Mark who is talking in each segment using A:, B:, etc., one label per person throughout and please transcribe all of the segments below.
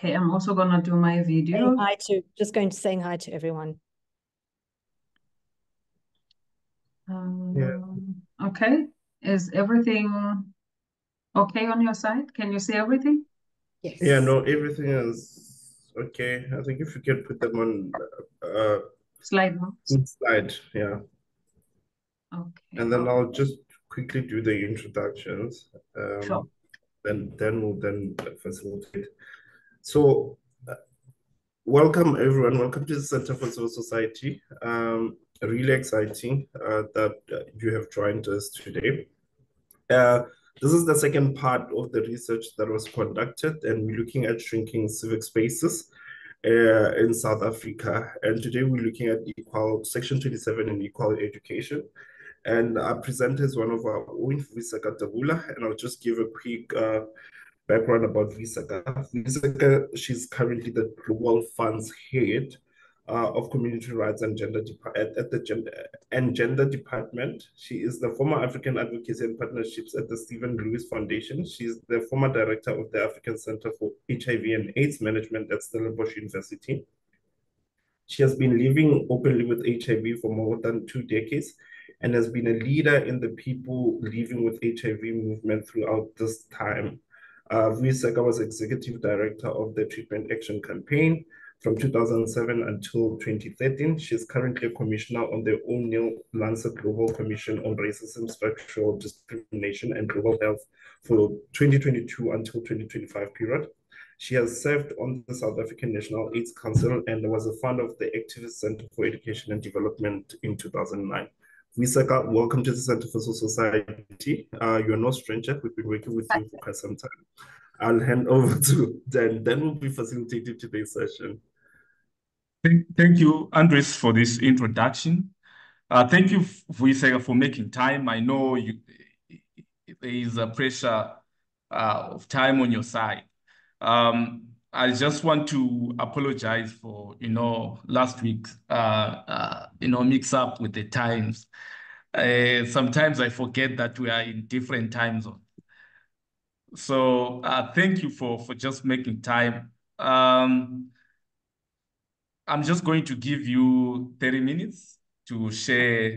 A: Okay, I'm also gonna do my video.
B: Saying hi to, just going to saying hi to everyone.
A: Um,
C: Yeah.
A: Okay, is everything okay on your side? Can you see everything?
B: Yes.
C: Yeah, no, everything is okay. I think if you can put them on uh
A: Slide one.
C: slide, yeah.
A: Okay.
C: And then I'll just quickly do the introductions. Um,
A: Sure.
C: then then we'll then facilitate. So, uh, welcome everyone. Welcome to the Center for Civil Society. Um, really exciting uh, that uh, you have joined us today. Uh, this is the second part of the research that was conducted, and we're looking at shrinking civic spaces uh, in South Africa. And today we're looking at equal Section 27 and equal education. And our presenter is one of our own, Vuyiseka Dubula, and I'll just give a quick uh, background about Vuyiseka. Vuyiseka, she's currently the Global Funds Head uh, of Community Rights and Gender at, at the Gender and Gender Department. She is the former African Advocacy and Partnerships at the Stephen Lewis Foundation. She's the former director of the African Center for HIV and AIDS Management at Stellenbosch University. She has been living openly with HIV for more than two decades and has been a leader in the people living with HIV movement throughout this time. Uh, Vuyiseka was executive director of the Treatment Action Campaign from 2007 until 2013. She is currently a commissioner on the O'Neill Lancet Global Commission on Racism, Structural Discrimination, and Global Health for 2022 until 2025 period. She has served on the South African National AIDS Council and was a founder of the Activist Center for Education and Development in 2009. Vuyiseka, welcome to the Center for Social Society. Uh, you're no stranger. We've been working with you for quite some time. I'll hand over to Dan. Dan will be facilitating today's session.
D: Thank, thank you, Andres, for this introduction. Uh, thank you, Vuyiseka, for making time. I know you, there is a pressure uh, of time on your side. Um, I just want to apologize for, you know, last week's, uh, uh, you know, mix up with the times. Uh, sometimes I forget that we are in different time zones. So uh, thank you for, for just making time. Um, I'm just going to give you 30 minutes to share,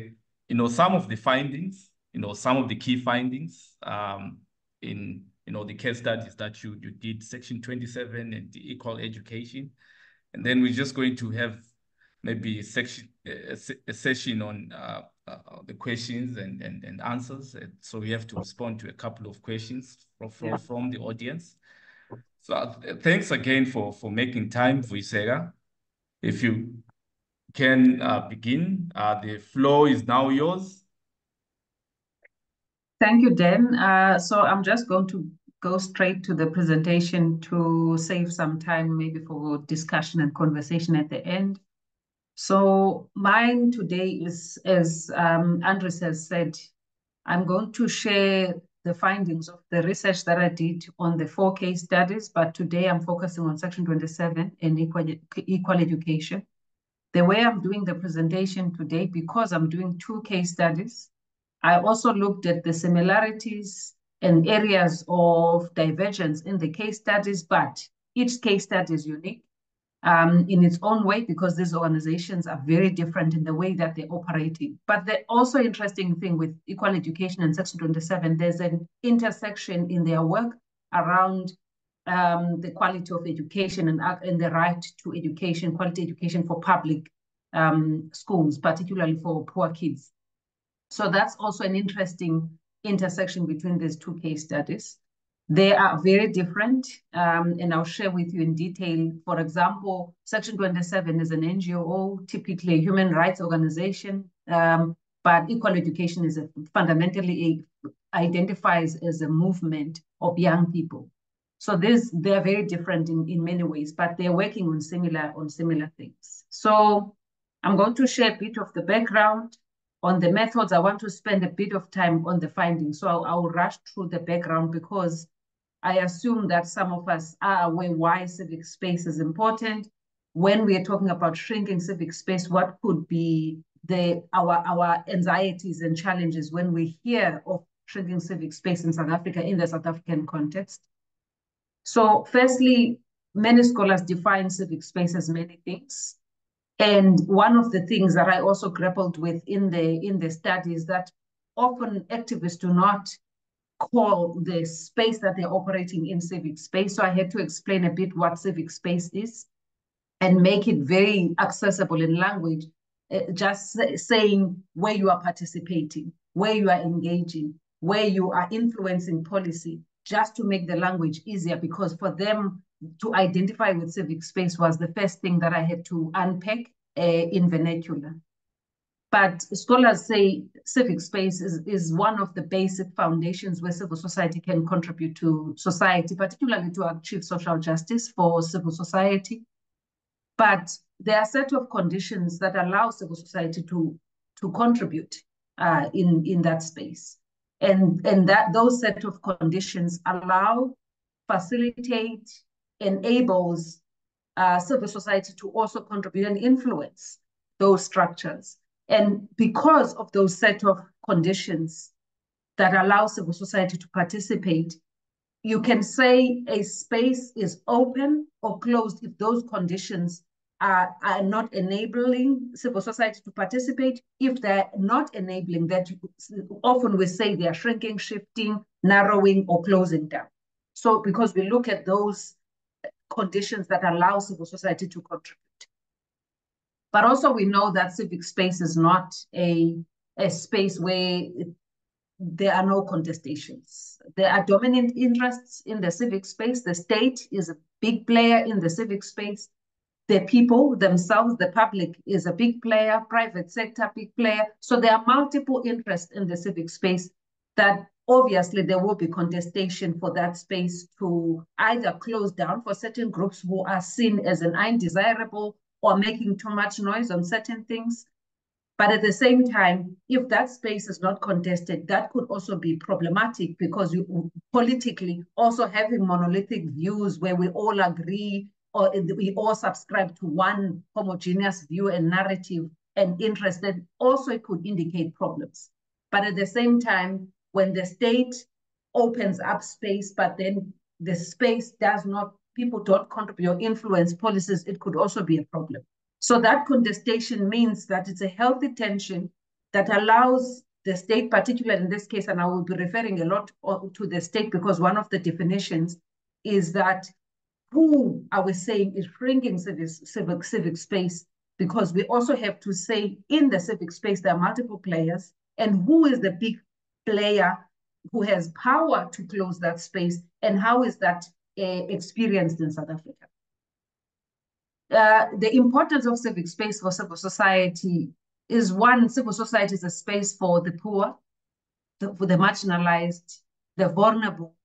D: you know, some of the findings, you know, some of the key findings um, in, you know, the case studies that you, you did, section 27 and the equal education. And then we're just going to have maybe a section, a, a session on uh, uh, the questions and, and, and answers. And so we have to respond to a couple of questions from, from,
A: Yeah.
D: from the audience. So uh, thanks again for, for making time, Vuyiseka. If you can uh, begin, uh, the floor is now yours.
A: Thank you, Dan. Uh, so I'm just going to go straight to the presentation to save some time maybe for discussion and conversation at the end. So mine today is, as um, Andres has said, I'm going to share the findings of the research that I did on the four case studies, but today I'm focusing on section 27 and equal, equal education. The way I'm doing the presentation today, because I'm doing two case studies, I also looked at the similarities and areas of divergence in the case studies, but each case study is unique um, in its own way because these organizations are very different in the way that they're operating. But the also interesting thing with equal education and Section 27, there's an intersection in their work around um, the quality of education and, and the right to education, quality education for public um, schools, particularly for poor kids. So that's also an interesting intersection between these two case studies. They are very different, um, and I'll share with you in detail. For example, Section 27 is an NGO, typically a human rights organization, um, but equal education is a, fundamentally a, identifies as a movement of young people. So this they're very different in, in many ways, but they're working on similar on similar things. So I'm going to share a bit of the background on the methods. I want to spend a bit of time on the findings. So I'll, I'll rush through the background because I assume that some of us are aware why civic space is important. When we are talking about shrinking civic space, what could be the our our anxieties and challenges when we hear of shrinking civic space in South Africa in the South African context? So firstly, many scholars define civic space as many things. And one of the things that I also grappled with in the in the study is that often activists do not call the space that they're operating in civic space. So I had to explain a bit what civic space is and make it very accessible in language, uh, just saying where you are participating, where you are engaging, where you are influencing policy, just to make the language easier because for them to identify with civic space was the first thing that I had to unpack uh, in vernacular. But scholars say civic space is, is one of the basic foundations where civil society can contribute to society, particularly to achieve social justice for civil society. But there are set of conditions that allow civil society to, to contribute uh, in, in that space. And, and that those set of conditions allow, facilitate, enables uh, civil society to also contribute and influence those structures. And because of those set of conditions that allow civil society to participate, you can say a space is open or closed if those conditions are, are not enabling civil society to participate. If they're not enabling that, often we say they are shrinking, shifting, narrowing, or closing down. So because we look at those conditions that allow civil society to contribute. But also we know that civic space is not a, a space where there are no contestations. There are dominant interests in the civic space. The state is a big player in the civic space. The people themselves, the public is a big player, private sector, big player. So there are multiple interests in the civic space that obviously there will be contestation for that space to either close down for certain groups who are seen as an undesirable or making too much noise on certain things. But at the same time, if that space is not contested, that could also be problematic because you politically also having monolithic views where we all agree or we all subscribe to one homogeneous view and narrative and interest that also could indicate problems. But at the same time, when the state opens up space, but then the space does not, people don't contribute or influence policies, it could also be a problem. So that contestation means that it's a healthy tension that allows the state, particularly in this case, and I will be referring a lot to the state because one of the definitions is that who are we saying is shrinking civic, civic, civic space because we also have to say in the civic space there are multiple players and who is the big player who has power to close that space and how is that uh, experienced in South Africa. Uh, the importance of civic space for civil society is one, civil society is a space for the poor, the, for the marginalized, the vulnerable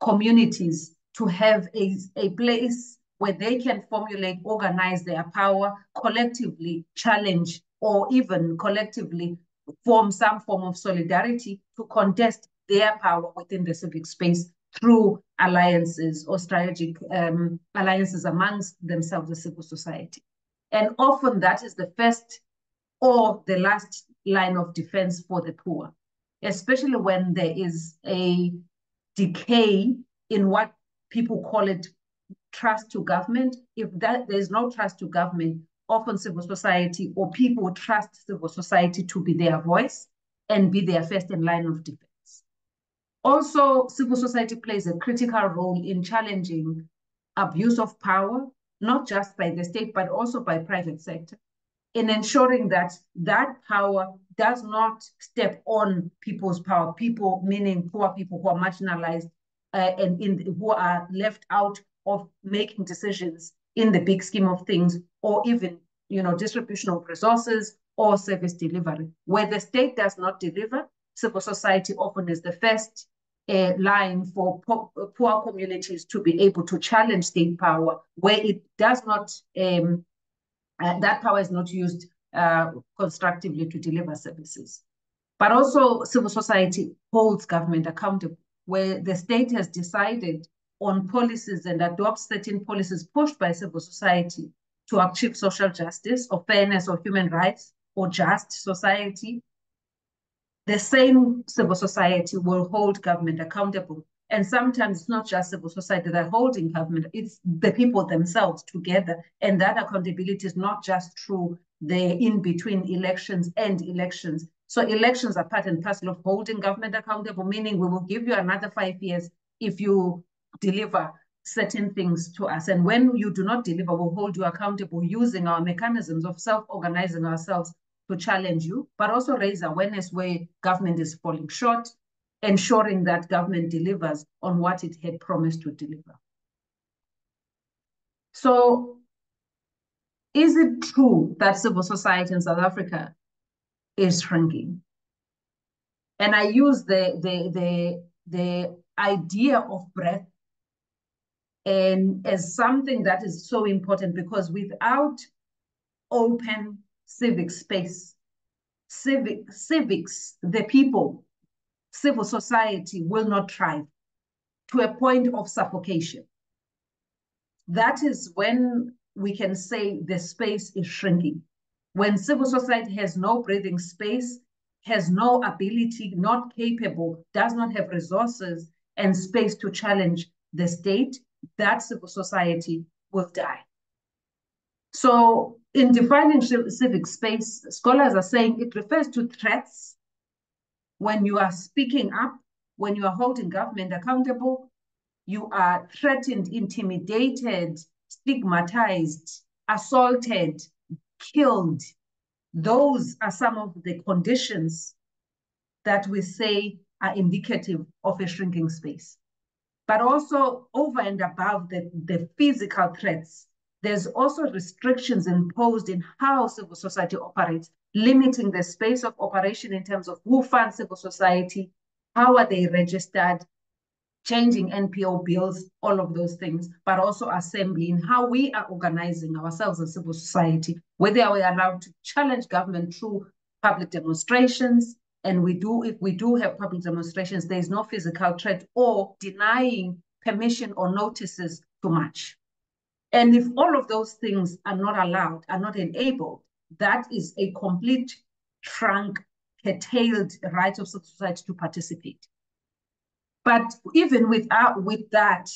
A: communities to have a, a place where they can formulate, organize their power, collectively challenge, or even collectively form some form of solidarity to contest their power within the civic space through alliances or strategic um, alliances amongst themselves, the civil society. And often that is the first or the last line of defense for the poor, especially when there is a decay in what people call it trust to government. If that there's no trust to government, often civil society or people trust civil society to be their voice and be their first in line of defense. Also, civil society plays a critical role in challenging abuse of power, not just by the state, but also by private sector, in ensuring that that power does not step on people's power, people meaning poor people who are marginalized uh, and in, who are left out of making decisions in the big scheme of things, or even you know distribution of resources or service delivery. Where the state does not deliver, civil society often is the first uh, line for po poor communities to be able to challenge state power, where it does not, um, uh, that power is not used uh, constructively to deliver services. But also civil society holds government accountable, where the state has decided on policies and adopts certain policies pushed by civil society to achieve social justice or fairness or human rights or just society, the same civil society will hold government accountable And sometimes it's not just civil society that holding government, it's the people themselves together. And that accountability is not just through the in-between elections and elections. So elections are part and parcel of holding government accountable, meaning we will give you another five years if you deliver certain things to us. And when you do not deliver, we'll hold you accountable using our mechanisms of self-organizing ourselves to challenge you, but also raise awareness where government is falling short, ensuring that government delivers on what it had promised to deliver. So is it true that civil society in South Africa is shrinking? And I use the, the, the, the idea of breadth and as something that is so important because without open civic space, civic civics, the people, civil society will not thrive to a point of suffocation. That is when we can say the space is shrinking. When civil society has no breathing space, has no ability, not capable, does not have resources and space to challenge the state, that civil society will die. So in defining civic space, scholars are saying it refers to threats when you are speaking up, when you are holding government accountable, you are threatened, intimidated, stigmatized, assaulted, killed. Those are some of the conditions that we say are indicative of a shrinking space. But also over and above the, the physical threats, there's also restrictions imposed in how civil society operates, limiting the space of operation in terms of who funds civil society, how are they registered, changing NPO bills, all of those things, but also assembling how we are organizing ourselves as civil society, whether we are allowed to challenge government through public demonstrations. And we do, if we do have public demonstrations, there is no physical threat or denying permission or notices to march. And if all of those things are not allowed, are not enabled, that is a complete trunk, curtailed right of society to participate. But even without uh, with that,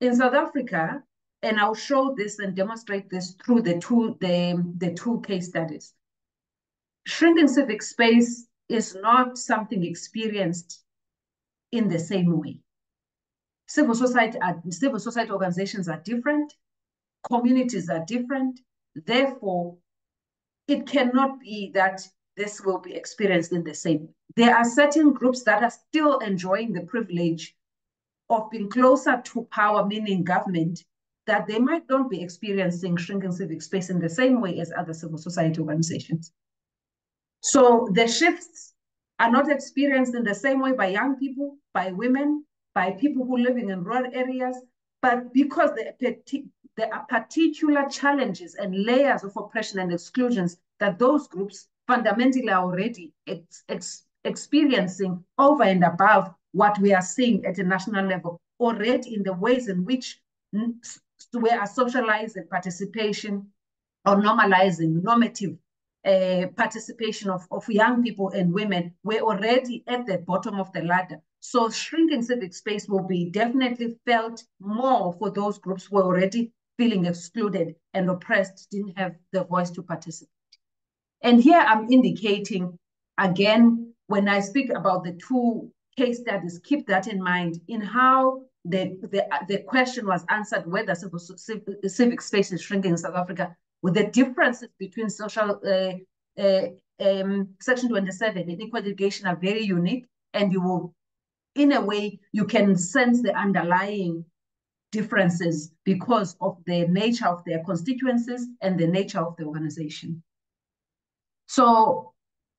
A: in South Africa, and I'll show this and demonstrate this through the two the, the two case studies. Shrinking civic space is not something experienced in the same way. Civil society uh, civil society organizations are different communities are different. Therefore, it cannot be that this will be experienced in the same. There are certain groups that are still enjoying the privilege of being closer to power, meaning government, that they might not be experiencing shrinking civic space in the same way as other civil society organizations. So the shifts are not experienced in the same way by young people, by women, by people who living in rural areas, but because there are particular challenges and layers of oppression and exclusions that those groups fundamentally are already ex ex experiencing over and above what we are seeing at a national level, already in the ways in which we are socializing participation or normalizing normative uh, participation of, of young people and women, we're already at the bottom of the ladder. So shrinking civic space will be definitely felt more for those groups who are already feeling excluded and oppressed, didn't have the voice to participate. And here I'm indicating, again, when I speak about the two case studies, keep that in mind in how the, the, the question was answered whether civic space is shrinking in South Africa, with the differences between social uh, uh, um, Section 27 and equal education are very unique, and you will, in a way, you can sense the underlying differences because of the nature of their constituencies and the nature of the organization. So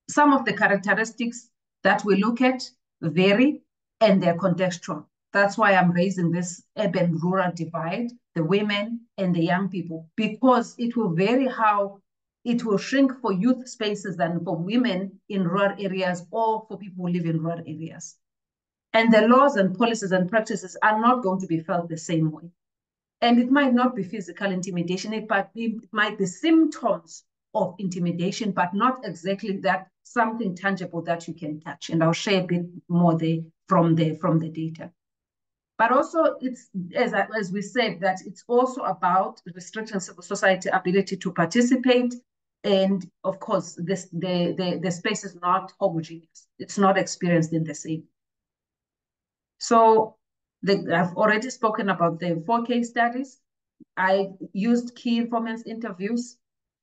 A: some of the characteristics that we look at vary and they're contextual. That's why I'm raising this urban-rural divide, the women and the young people, because it will vary how it will shrink for youth spaces than for women in rural areas or for people who live in rural areas. And the laws and policies and practices are not going to be felt the same way. And it might not be physical intimidation, it might be, it might be symptoms of intimidation, but not exactly that something tangible that you can touch. And I'll share a bit more there from the, from the data. But also, it's as, as we said, that it's also about restricting civil society ability to participate. And of course, this the, the, the space is not homogeneous. It's not experienced in the same. So the, I've already spoken about the four case studies. I used key informants interviews,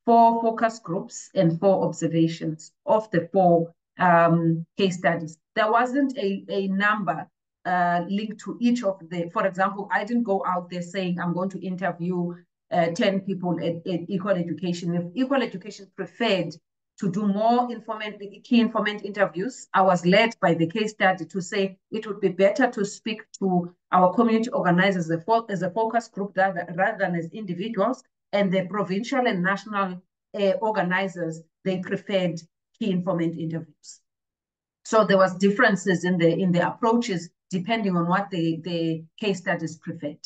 A: four focus groups, and four observations of the four um, case studies. There wasn't a, a number uh, linked to each of the, for example, I didn't go out there saying I'm going to interview uh, 10 people at, at, Equal Education. If Equal Education preferred to do more informant, key informant interviews, I was led by the case study to say it would be better to speak to our community organizers as a, as a focus group rather, rather than as individuals. And the provincial and national uh, organizers, they preferred key informant interviews. So there was differences in the in the approaches depending on what the, the case studies preferred.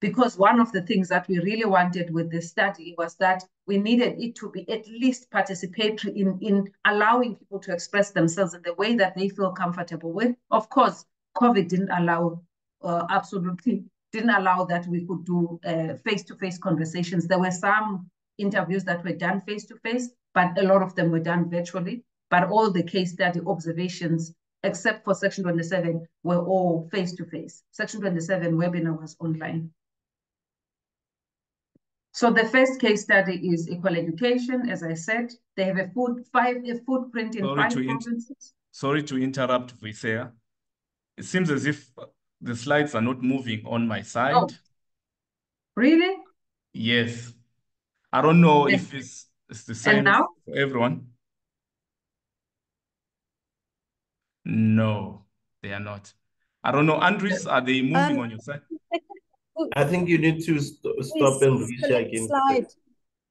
A: Because one of the things that we really wanted with the study was that we needed it to be at least participatory in, in allowing people to express themselves in the way that they feel comfortable with. Of course, COVID didn't allow, uh, absolutely didn't allow that we could do uh, face-to-face -face conversations. There were some interviews that were done face-to-face, -face, but a lot of them were done virtually. But all the case study observations except for Section 27, were all face-to-face. -face. Section 27 webinar was online. So the first case study is equal education. As I said, they have a food five a footprint in
D: sorry
A: five
D: to
A: provinces.
D: Sorry to interrupt, Vuyiseka. It seems as if the slides are not moving on my side. Oh.
A: Really?
D: Yes. I don't know yes. if it's, it's the same for everyone. No, they are not. I don't know. Andres, are they moving um, on your side?
C: I think you need to st stop and reshare again.
B: Slide.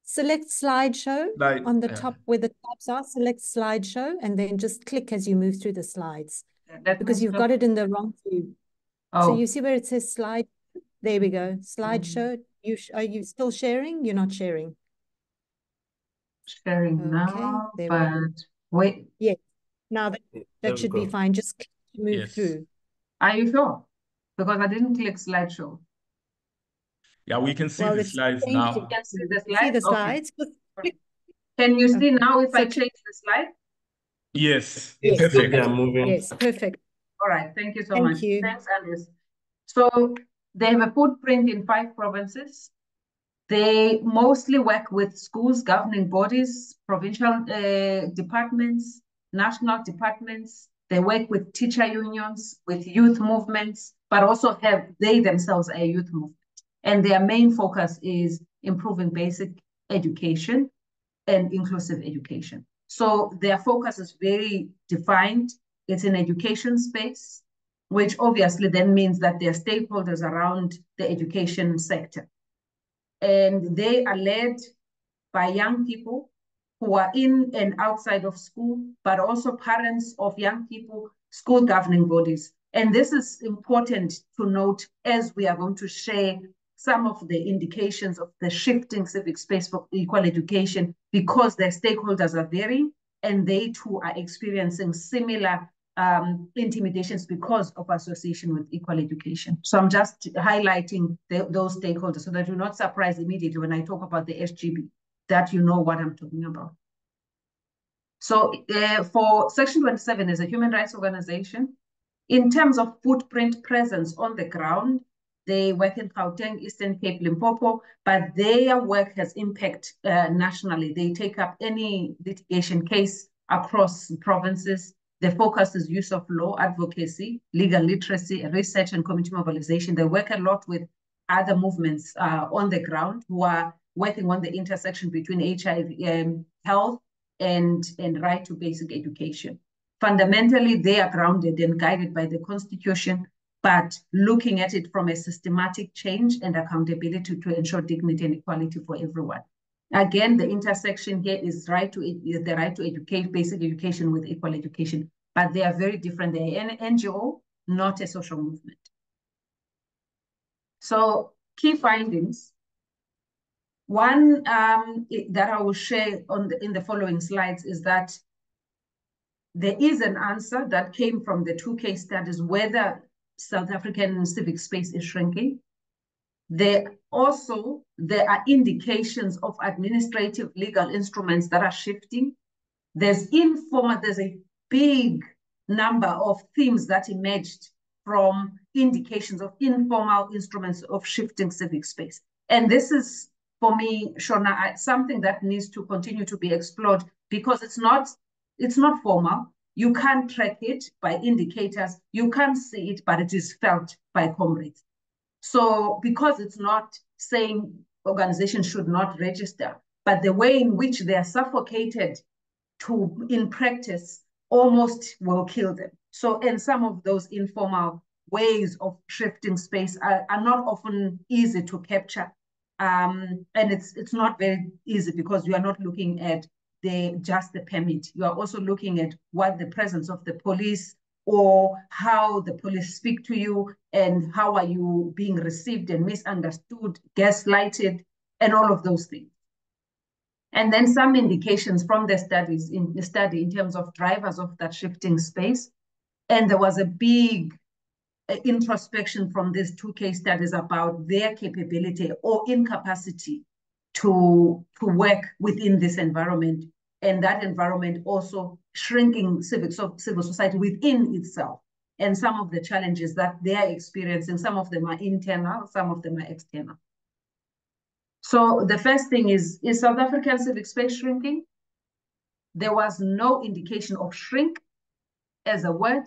B: Select slideshow slide, on the yeah. top where the tabs are. Select slideshow and then just click as you move through the slides because you've got it in the wrong view. Oh. So you see where it says slide? There we go. Slideshow. Mm -hmm. You are you still sharing? You're not sharing.
A: Sharing okay, now, but wait.
B: Yeah. Now that, that should be fine. Just move yes. through.
A: Are you sure? Because I didn't click slideshow.
D: Yeah, we can see well, the slides now.
A: You can see the slides.
B: See the slides.
A: Okay. Can you see now if so I change the slide?
D: Yes.
B: yes.
D: Perfect.
C: Yeah, moving.
B: Yes, perfect.
A: All right. Thank you so
B: Thank
A: much.
B: You.
A: Thanks, Alice. So they have a footprint in five provinces. They mostly work with schools, governing bodies, provincial uh, departments, national departments. They work with teacher unions, with youth movements, but also have they themselves a youth movement. And their main focus is improving basic education and inclusive education. So their focus is very defined. It's in education space, which obviously then means that there are stakeholders around the education sector. And they are led by young people who are in and outside of school, but also parents of young people, school governing bodies. And this is important to note as we are going to share some of the indications of the shifting civic space for equal education because their stakeholders are varying and they too are experiencing similar um, intimidations because of association with equal education. So I'm just highlighting the, those stakeholders so that you're not surprised immediately when I talk about the SGB that you know what I'm talking about. So uh, for Section 27 as a human rights organization, in terms of footprint presence on the ground, they work in Gauteng, Eastern Cape, Limpopo, but their work has impact uh, nationally. They take up any litigation case across provinces. The focus is use of law advocacy, legal literacy, research, and community mobilization. They work a lot with other movements uh, on the ground who are working on the intersection between HIV um, health and, and right to basic education. Fundamentally, they are grounded and guided by the Constitution, but looking at it from a systematic change and accountability to ensure dignity and equality for everyone. Again, the intersection here is right to is the right to educate, basic education with equal education, but they are very different. They are an NGO, not a social movement. So key findings one um, that I will share on the, in the following slides is that there is an answer that came from the two case studies, whether South African civic space is shrinking. There also, there are indications of administrative legal instruments that are shifting. There's informal, there's a big number of themes that emerged from indications of informal instruments of shifting civic space. And this is, for me, Shona, something that needs to continue to be explored because it's not, it's not formal. You can't track it by indicators. You can't see it, but it is felt by comrades. So because it's not saying organizations should not register, but the way in which they are suffocated to in practice almost will kill them. So, and some of those informal ways of shifting space are, are not often easy to capture. Um, and it's it's not very easy because you are not looking at the just the permit. You are also looking at what the presence of the police or how the police speak to you and how are you being received and misunderstood, gaslighted, and all of those things. And then some indications from the studies in the study in terms of drivers of that shifting space. And there was a big Uh, introspection from these two case studies about their capability or incapacity to, to work within this environment. And that environment also shrinking civic, so civil society within itself. And some of the challenges that they are experiencing, some of them are internal, some of them are external. So the first thing is, is South African civic space shrinking? There was no indication of shrink as a word,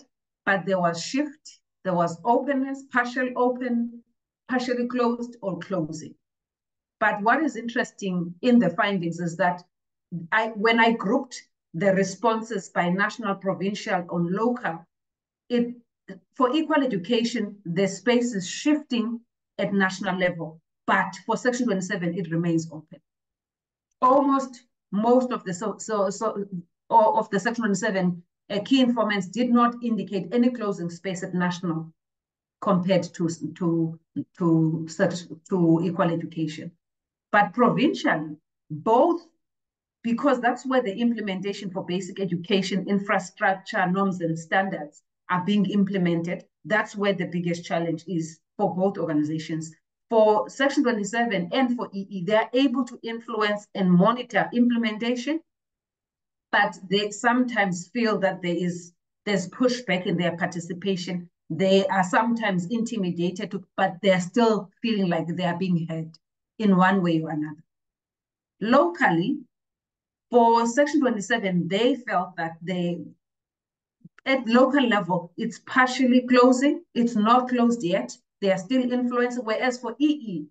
A: but there was shift, there was openness, partially open, partially closed, or closing. But what is interesting in the findings is that I, when I grouped the responses by national, provincial, or local, it for equal education, the space is shifting at national level but for Section 27, it remains open. Almost most of the so so so of the Section 27 uh, key informants did not indicate any closing space at national compared to to to such to equal education, but provincially, both because that's where the implementation for basic education infrastructure norms and standards are being implemented. That's where the biggest challenge is for both organizations for Section 27 and for EE, they are able to influence and monitor implementation, but they sometimes feel that there is there's pushback in their participation. They are sometimes intimidated, but they're still feeling like they are being heard in one way or another. Locally, for Section 27, they felt that they, at local level, it's partially closing. It's not closed yet they are still influenced. Whereas for EE,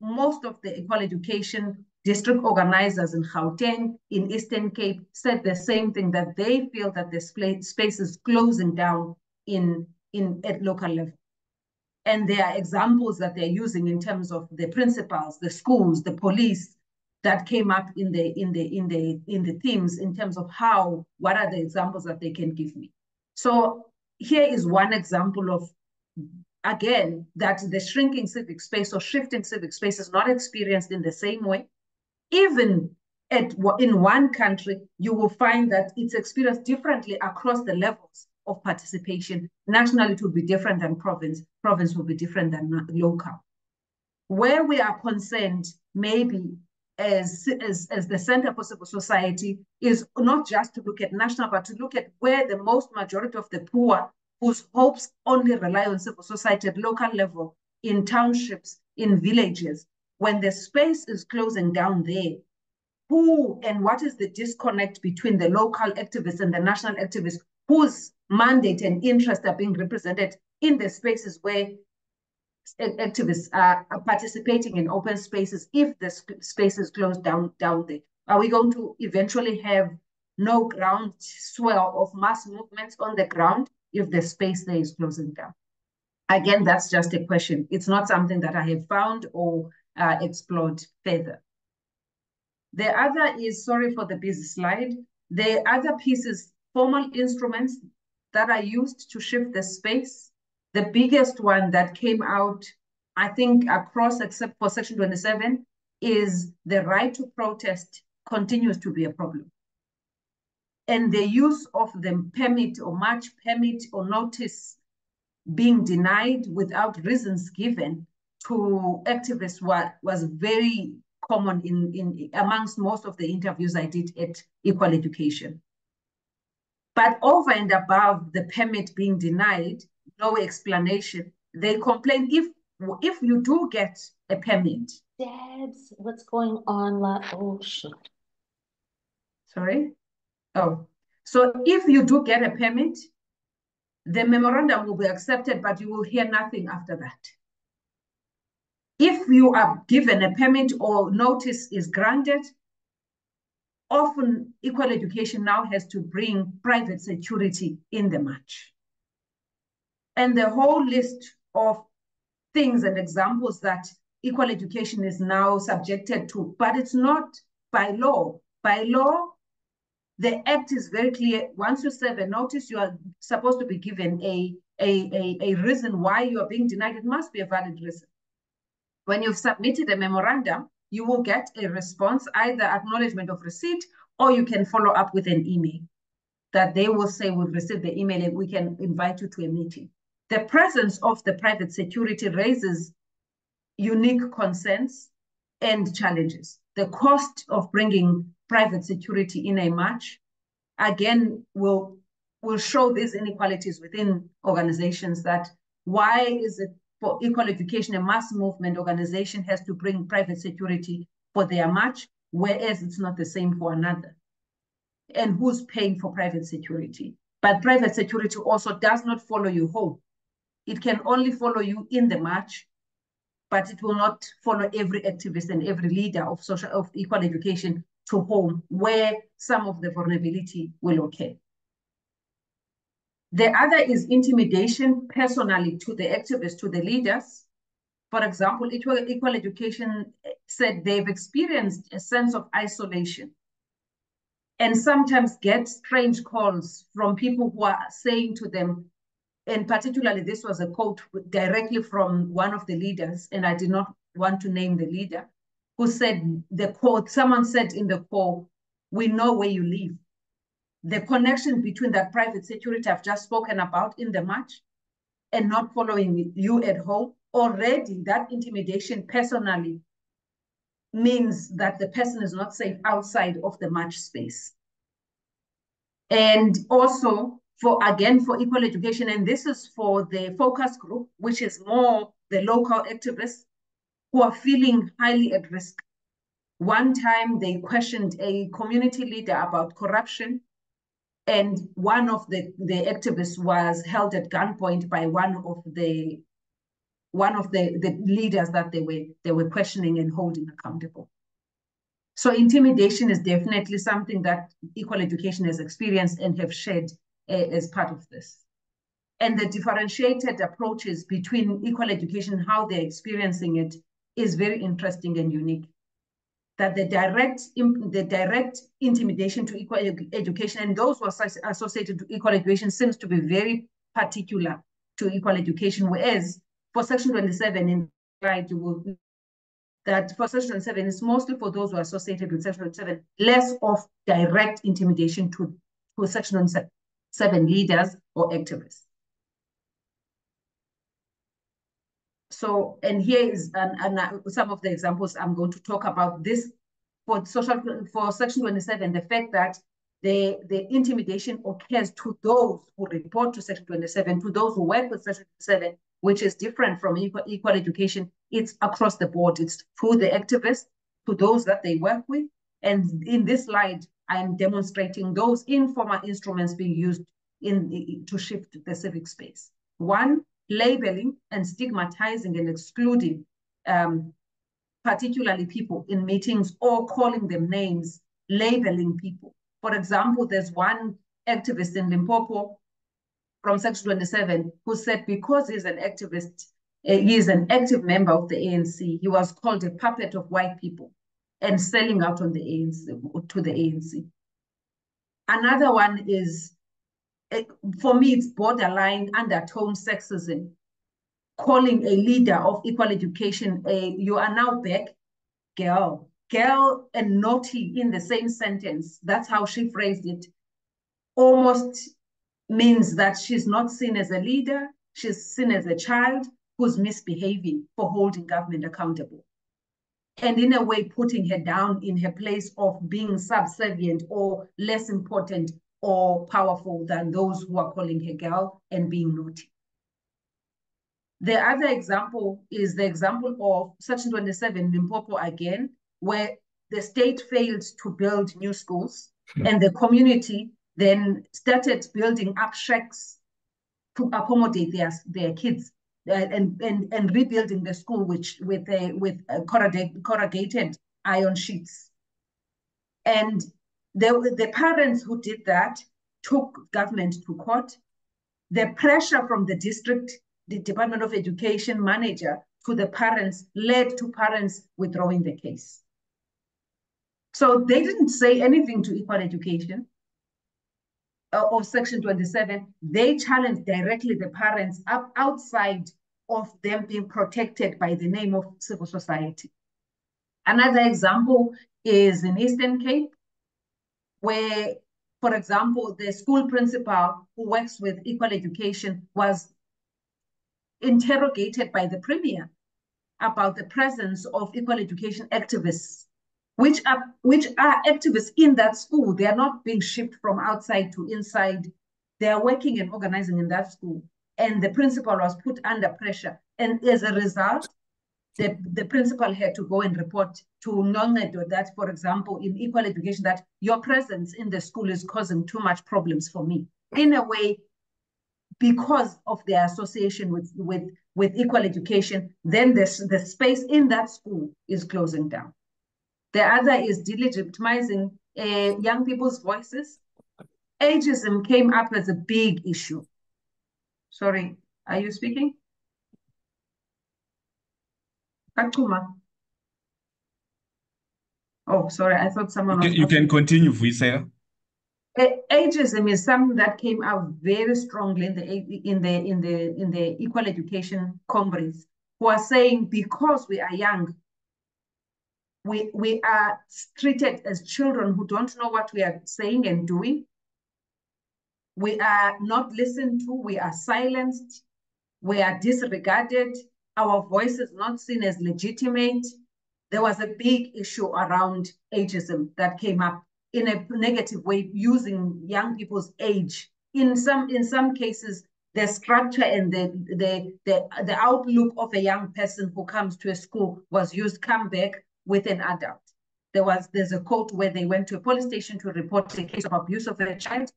A: most of the equal education district organizers in Gauteng, in Eastern Cape, said the same thing, that they feel that the space is closing down in, in at local level. And there are examples that they're using in terms of the principals, the schools, the police, that came up in the in the in the in the themes in terms of how what are the examples that they can give me so here is one example of again, that the shrinking civic space or shifting civic space is not experienced in the same way. Even at, in one country, you will find that it's experienced differently across the levels of participation. Nationally, it will be different than province. Province will be different than local. Where we are concerned, maybe as, as, as the Center for Civil Society, is not just to look at national, but to look at where the most majority of the poor whose hopes only rely on civil society at local level, in townships, in villages, when the space is closing down there, who and what is the disconnect between the local activists and the national activists whose mandate and interests are being represented in the spaces where activists are, participating in open spaces if the spaces close down down there? Are we going to eventually have no ground swell of mass movements on the ground if the space there is closing down? Again, that's just a question. It's not something that I have found or uh, explored further. The other is, sorry for the busy slide, the other piece is formal instruments that are used to shift the space. The biggest one that came out, I think, across except for Section 27, is the right to protest continues to be a problem and the use of the permit or march permit or notice being denied without reasons given to activists was, was very common in, in amongst most of the interviews I did at Equal Education. But over and above the permit being denied, no explanation, they complain if if you do get a permit.
E: Debs, what's going on? Oh shit.
A: Sorry? Oh. So if you do get a permit, the memorandum will be accepted, but you will hear nothing after that. If you are given a permit or notice is granted, often equal education now has to bring private security in the match. And the whole list of things and examples that equal education is now subjected to, but it's not by law. By law, the act is very clear. Once you serve a notice, you are supposed to be given a, a, a, a reason why you are being denied. It must be a valid reason. When you've submitted a memorandum, you will get a response, either acknowledgement of receipt, or you can follow up with an email that they will say, we've received the email and we can invite you to a meeting. The presence of the private security raises unique concerns and challenges. The cost of bringing private security in a match, again, will, will show these inequalities within organizations that why is it for equal education, a mass movement organization has to bring private security for their march, whereas it's not the same for another. And who's paying for private security? But private security also does not follow you home. It can only follow you in the march, but it will not follow every activist and every leader of social of equal education to home where some of the vulnerability will occur. The other is intimidation personally to the activists, to the leaders. For example, Equal, Equal Education said they've experienced a sense of isolation and sometimes get strange calls from people who are saying to them, and particularly this was a quote directly from one of the leaders, and I did not want to name the leader, who said the quote, someone said in the call, we know where you live the connection between that private security I've just spoken about in the match and not following you at home, already that intimidation personally means that the person is not safe outside of the match space. And also for, again, for equal education, and this is for the focus group, which is more the local activists who are feeling highly at risk. One time they questioned a community leader about corruption and one of the, the activists was held at gunpoint by one of the one of the, the leaders that they were they were questioning and holding accountable. So intimidation is definitely something that equal education has experienced and have shared uh, as part of this. And the differentiated approaches between equal education, how they're experiencing it, is very interesting and unique that the direct the direct intimidation to equal education and those who are associated to equal education seems to be very particular to equal education, whereas for Section 27 in right, you will that for Section 27 is mostly for those who are associated with Section 27, less of direct intimidation to, to Section 7 leaders or activists. So, and here is an, an, some of the examples I'm going to talk about this for social for section 27, the fact that the, the intimidation occurs to those who report to section 27, to those who work with section 27, which is different from equal, equal education. It's across the board. It's to the activists, to those that they work with. And in this slide, I'm demonstrating those informal instruments being used in to shift the civic space. One, labeling and stigmatizing and excluding um, particularly people in meetings or calling them names, labeling people. For example, there's one activist in Limpopo from Section 27 who said because he's an activist, uh, he is an active member of the ANC, he was called a puppet of white people and selling out on the ANC to the ANC. Another one is Eh, for me, it's borderline undertone sexism. Calling a leader of equal education, a, you are now back, girl. Girl and naughty in the same sentence. That's how she phrased it. Almost means that she's not seen as a leader. she's seen as a child who's misbehaving for holding government accountable. And in a way, putting her down in her place of being subservient or less important or powerful than those who are calling her girl and being naughty. The other example is the example of Section 27 Limpopo again, where the state failed to build new schools hmm. and the community then started building up shacks to accommodate their, their kids uh, and, and, and rebuilding the school which with a, with a corrugated, corrugated iron sheets. And the, the parents who did that took government to court. The pressure from the district, the Department of Education manager to the parents led to parents withdrawing the case. So they didn't say anything to equal education uh, of Section 27, they challenged directly the parents up outside of them being protected by the name of civil society. Another example is in Eastern Cape, where, for example, the school principal who works with equal education was interrogated by the premier about the presence of equal education activists which are which are activists in that school. They are not being shipped from outside to inside. They are working and organizing in that school. And the principal was put under pressure. And as a result, the, the principal had to go and report to Noncedo that, for example, in equal education, that your presence in the school is causing too much problems for me. In a way, because of their association with, with, with equal education, then the, the space in that school is closing down. The other is delegitimizing uh, young people's voices. Ageism came up as a big issue. Sorry, are you speaking? Kakuma. Oh, sorry, I thought someone
D: You, you can continue, Vuyiseka.
A: Uh, ageism is something that came out very strongly in the in the in the in the equal education congress, who are saying because we are young, we, we are treated as children who don't know what we are saying and doing. We are not listened to, we are silenced, we are disregarded, our voice is not seen as legitimate. There was a big issue around ageism that came up in a negative way, using young people's age. In some, in some cases, the structure and the, the, the, the outlook of a young person who comes to a school was used, come back, with an adult. There was there's a quote where they went to a police station to report a case of abuse of a child,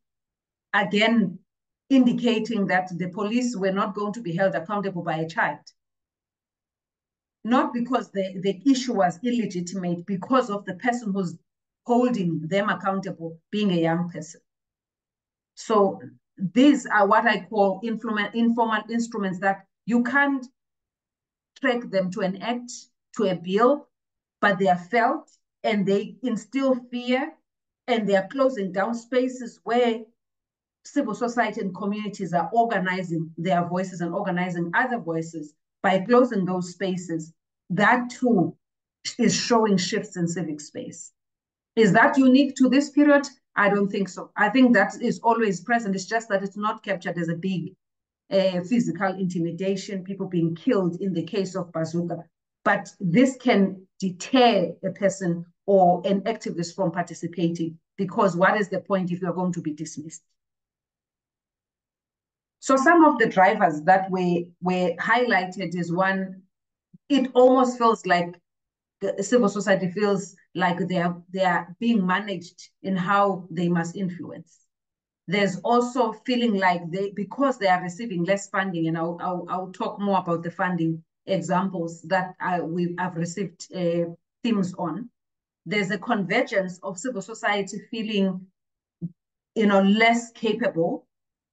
A: again indicating that the police were not going to be held accountable by a child. Not because the, the issue was illegitimate, because of the person who's holding them accountable being a young person. So these are what I call informal, instruments that you can't track them to an act, to a bill, but they are felt and they instill fear and they are closing down spaces where civil society and communities are organizing their voices and organizing other voices by closing those spaces. That too is showing shifts in civic space. Is that unique to this period? I don't think so. I think that is always present. It's just that it's not captured as a big uh, physical intimidation, people being killed in the case of Bazooka. But this can deter a person or an activist from participating because what is the point if you're going to be dismissed? So some of the drivers that were, were highlighted is one, it almost feels like the civil society feels like they are, they are being managed in how they must influence. There's also feeling like they, because they are receiving less funding, and I'll, I'll, I'll talk more about the funding examples that I, we have received uh, themes on. There's a convergence of civil society feeling, you know, less capable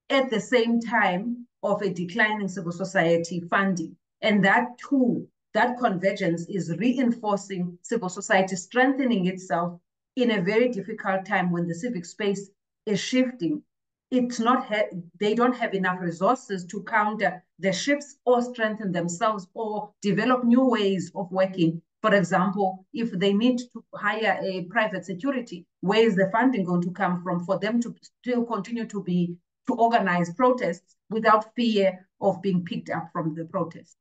A: at the same time of a declining civil society funding. And that too, that convergence is reinforcing civil society, strengthening itself in a very difficult time when the civic space is shifting it's not they don't have enough resources to counter the shifts or strengthen themselves or develop new ways of working. For example, if they need to hire a private security, where is the funding going to come from for them to still continue to be to organize protests without fear of being picked up from the protest.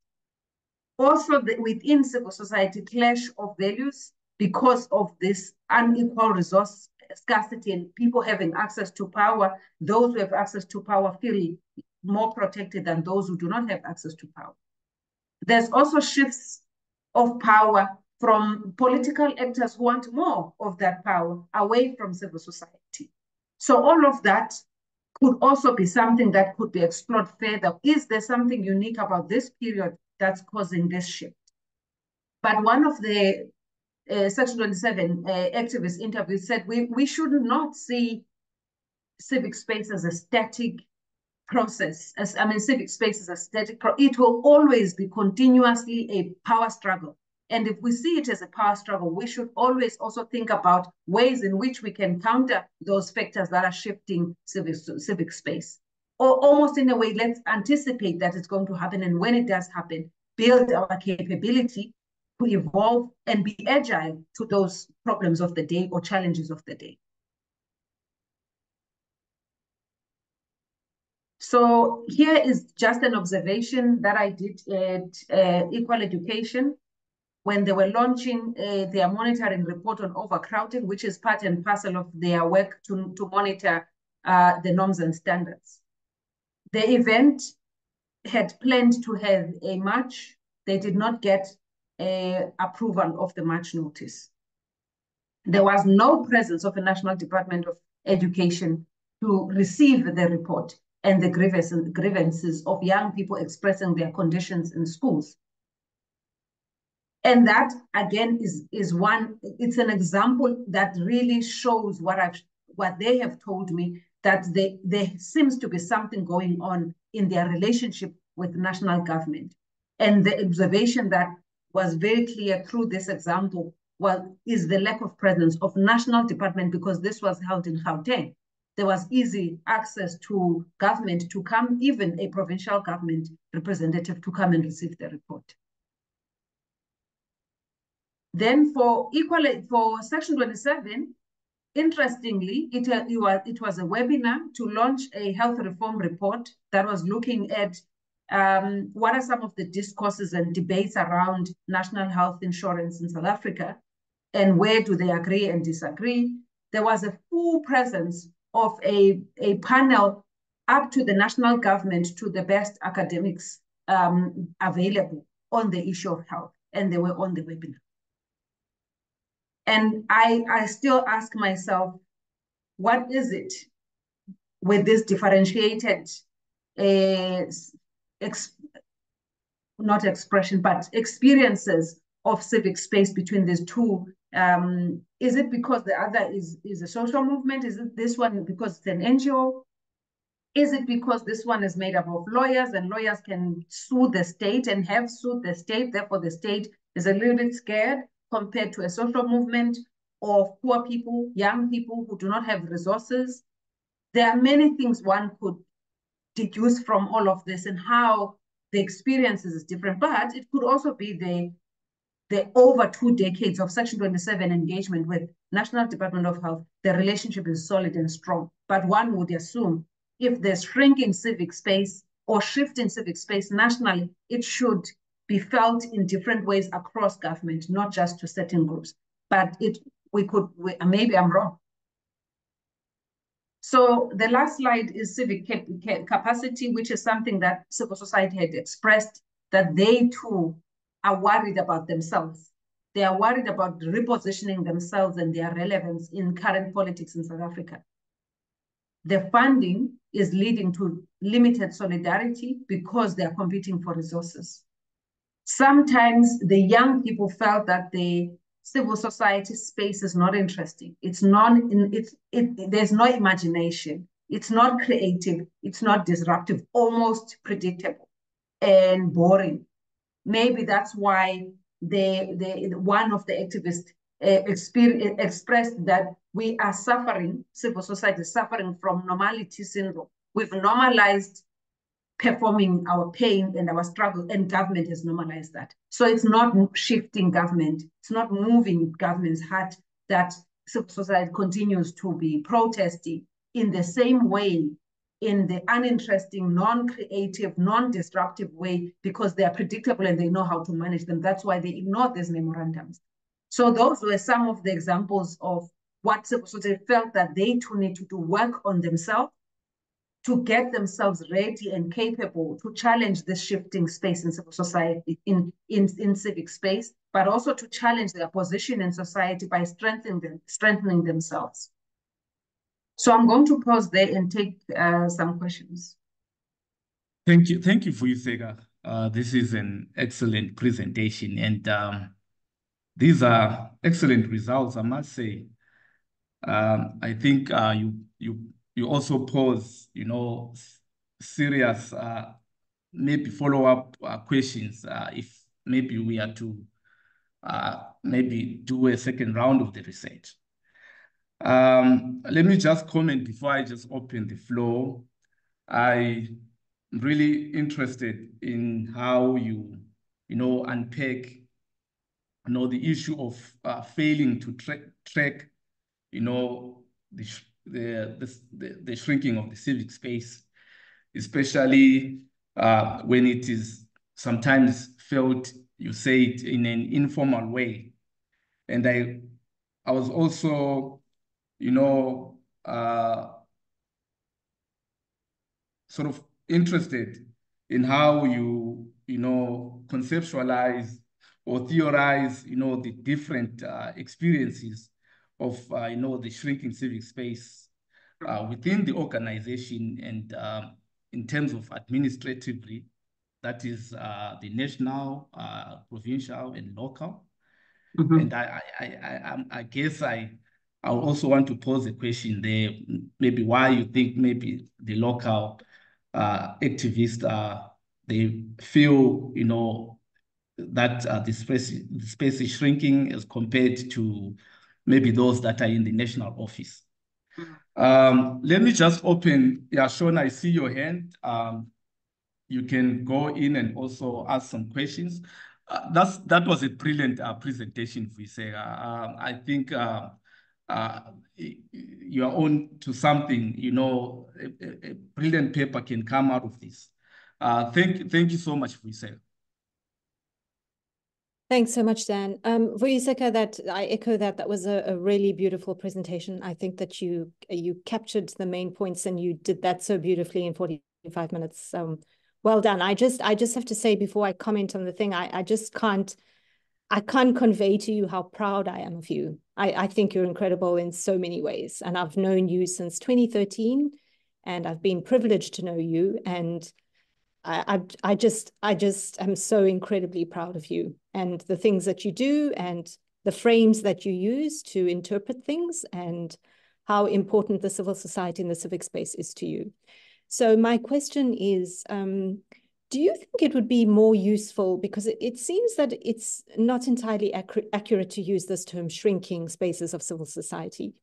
A: Also, the, within civil society, clash of values because of this unequal resource scarcity and people having access to power, those who have access to power feel more protected than those who do not have access to power. There's also shifts of power from political actors who want more of that power away from civil society. So all of that could also be something that could be explored further. Is there something unique about this period that's causing this shift? But one of the uh, Section 27 uh, activist interviews said we, we should not see civic space as a static process. As I mean, civic space is a static. It will always be continuously a power struggle. And if we see it as a power struggle, we should always also think about ways in which we can counter those factors that are shifting civic, civic space. Or almost in a way, let's anticipate that it's going to happen. And when it does happen, build our capability to evolve and be agile to those problems of the day or challenges of the day. So here is just an observation that I did at uh, Equal Education when they were launching uh, their monitoring report on overcrowding, which is part and parcel of their work to, to monitor uh, the norms and standards. The event had planned to have a march. They did not get approval of the march notice. There was no presence of the National Department of Education to receive the report and the grievances of young people expressing their conditions in schools. And that again is, is one, it's an example that really shows what I've what they have told me that they, there seems to be something going on in their relationship with national government. And the observation that was very clear through this example was is the lack of presence of national department because this was held in Gauteng there was easy access to government to come, even a provincial government representative to come and receive the report. Then for equal for section 27, interestingly, it, uh, it, was, a webinar to launch a health reform report that was looking at um, what are some of the discourses and debates around national health insurance in South Africa and where do they agree and disagree. There was a full presence of a, a panel up to the national government to the best academics um, available on the issue of health, and they were on the webinar. And I, I still ask myself, what is it with this differentiated, uh, not expression, but experiences of civic space between these two um, is it because the other is, is a social movement? Is it this one because it's an NGO? Is it because this one is made up of lawyers and lawyers can sue the state and have sued the state, therefore the state is a little bit scared compared to a social movement of poor people, young people who do not have resources? There are many things one could deduce from all of this and how the experiences is different, but it could also be the the over two decades of Section 27 engagement with National Department of Health, the relationship is solid and strong. But one would assume if there's shrinking civic space or shift in civic space nationally, it should be felt in different ways across government, not just to certain groups. But it we could, we, maybe I'm wrong. So the last slide is civic cap capacity, which is something that civil society had expressed that they too are worried about themselves. They are worried about repositioning themselves and their relevance in current politics in South Africa. The funding is leading to limited solidarity because they are competing for resources. Sometimes the young people felt that the civil society space is not interesting. It's not, it's, it, there's no imagination. It's not creative. It's not disruptive, almost predictable and boring maybe that's why the, the one of the activists uh, expressed that we are suffering, civil society is suffering from normality syndrome. We've normalized performing our pain and our struggle, and government has normalized that. So it's not shifting government, it's not moving government's heart that society continues to be protesting in the same way in the uninteresting, non-creative, non-disruptive way because they are predictable and they know how to manage them. That's why they ignore these memorandums. So those were some of the examples of what society felt that they too need to do work on themselves to get themselves ready and capable to challenge this shifting space in civil society, in, in, in civic space, but also to challenge their position in society by strengthening them, strengthening themselves. So I'm going to pause there and take uh, some questions.
D: Thank you. Thank you, Vuyiseka. Uh, this is an excellent presentation and um, these are excellent results, I must say. Um, I think uh, you you you also pose, you know, serious uh, maybe follow-up uh, questions uh, if maybe we are to uh, maybe do a second round of the research. Um, let me just comment before I just open the floor. I'm really interested in how you, you know, unpack, you know, the issue of uh, failing to track, track, you know, the, the, the, the shrinking of the civic space, especially uh, when it is sometimes felt, you say it in an informal way. And I, I was also you know, uh, sort of interested in how you, you know, conceptualize or theorize, you know, the different uh, experiences of, uh, you know, the shrinking civic space uh, within the organization and um, in terms of administratively, that is uh, the national, uh, provincial, and local. Mm -hmm. And I, I, I, I, I guess I, I also want to pose a question there, maybe why you think maybe the local uh, activists, uh, they feel, you know, that uh, the, space, the space is shrinking as compared to maybe those that are in the national office. Um, let me just open, yeah, Sean, I see your hand. Um, you can go in and also ask some questions. Uh, that's that was a brilliant uh, presentation, Vuyiseka. Uh, I think uh, uh, you are on to something, you know, a, a, brilliant paper can come out of this. Uh, thank, thank you so much, Vuyiseka.
B: Thanks so much, Dan. Um, Vuyiseka, that I echo that. That was a, a, really beautiful presentation. I think that you you captured the main points and you did that so beautifully in 45 minutes. Um, well done. I just I just have to say before I comment on the thing, I, I just can't I can't convey to you how proud I am of you. I, I think you're incredible in so many ways. And I've known you since 2013 and I've been privileged to know you. And I, I, just, I just am so incredibly proud of you and the things that you do and the frames that you use to interpret things and how important the civil society and the civic space is to you. So my question is, um, do you think it would be more useful because it, it seems that it's not entirely accurate, accurate to use this term shrinking spaces of civil society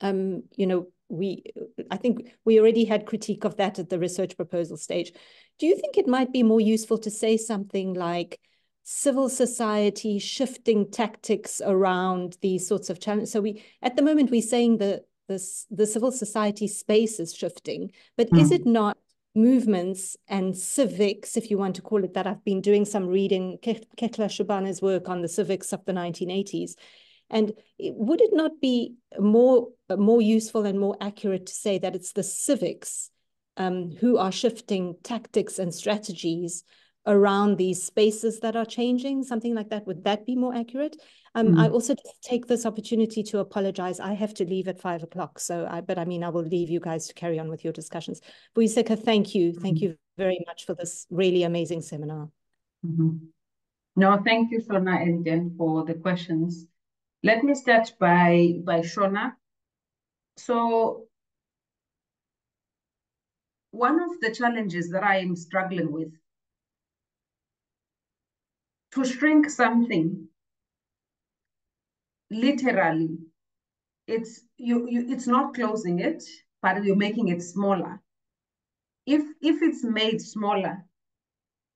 B: um, you know we i think we already had critique of that at the research proposal stage do you think it might be more useful to say something like civil society shifting tactics around these sorts of challenges so we at the moment we're saying that this the civil society space is shifting but mm. is hmm. it not movements and civics, if you want to call it that. I've been doing some reading Khehla Shubane's work on the civics of the 1980s. And would it not be more, more useful and more accurate to say that it's the civics um, who are shifting tactics and strategies around these spaces that are changing, something like that? Would that be more accurate? Um, mm. I also take this opportunity to apologize. I have to leave at five o'clock. So, I, but I mean, I will leave you guys to carry on with your discussions. Vuyiseka, thank you. Thank mm. you very much for this really amazing seminar.
A: Mm -hmm. No, thank you, Shona and Jen, for the questions. Let me start by, by Shona. So one of the challenges that I am struggling with to shrink something literally it's you, you it's not closing it but you're making it smaller. If if it's made smaller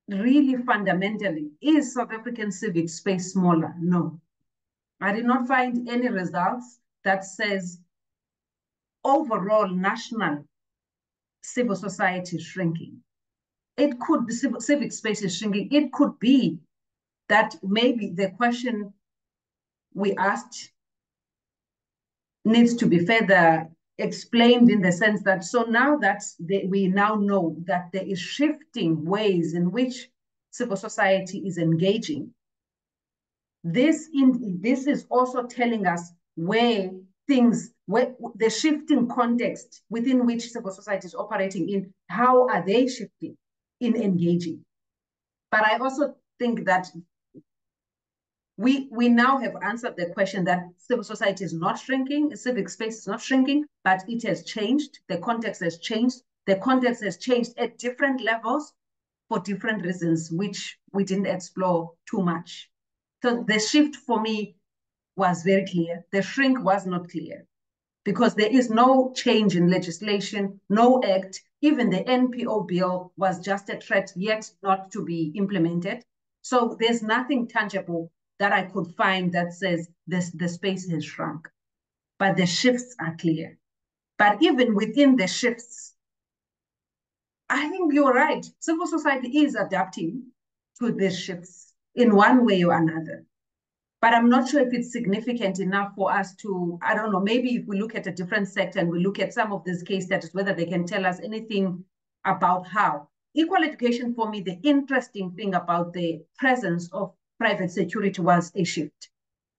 A: really fundamentally is south african civic space smaller? No. I did not find any results that says overall national civil society shrinking. It could be civic space is shrinking. It could be that maybe the question we asked needs to be further explained in the sense that so now that we now know that there is shifting ways in which civil society is engaging this in this is also telling us where things where the shifting context within which civil society is operating in how are they shifting in engaging but i also think that we we now have answered the question that civil society is not shrinking, civic space is not shrinking, but it has changed. The context has changed. The context has changed at different levels for different reasons, which we didn't explore too much. So the shift for me was very clear. The shrink was not clear because there is no change in legislation, no act. Even the NPO bill was just a threat yet not to be implemented. So there's nothing tangible that I could find that says this the space has shrunk. But the shifts are clear. But even within the shifts, I think you're right. Civil society is adapting to these shifts in one way or another. But I'm not sure if it's significant enough for us to, I don't know, maybe if we look at a different sector and we look at some of these case studies, whether they can tell us anything about how. Equal education, for me, the interesting thing about the presence of private security was a shift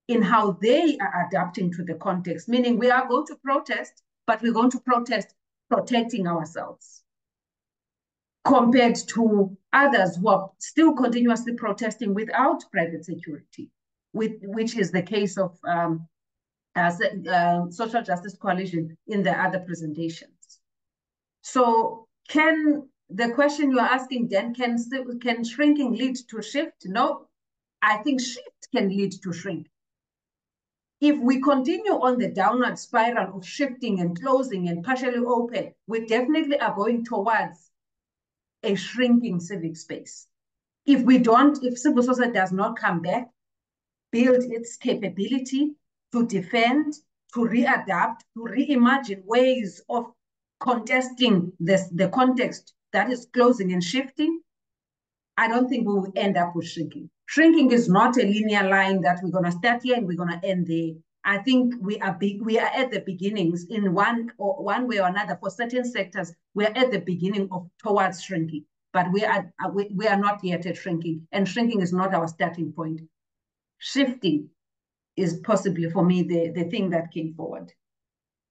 A: in how they are adapting to the context, meaning we are going to protest, but we're going to protest protecting ourselves compared to others who are still continuously protesting without private security, with, which is the case of um, as uh, Social Justice Coalition in the other presentations. So can the question you're asking then, can, can shrinking lead to shift? No, I think shift can lead to shrink. If we continue on the downward spiral of shifting and closing and partially open, we definitely are going towards a shrinking civic space. If we don't, if civil society does not come back, build its capability to defend, to readapt, to reimagine ways of contesting this, the context that is closing and shifting, I don't think we will end up with shrinking. Shrinking is not a linear line that we're going to start here and we're going to end there. I think we are big, we are at the beginnings in one or one way or another for certain sectors. We're at the beginning of towards shrinking, but we are we, we are not yet at shrinking, and shrinking is not our starting point. Shifting is possibly for me the, the thing that came forward.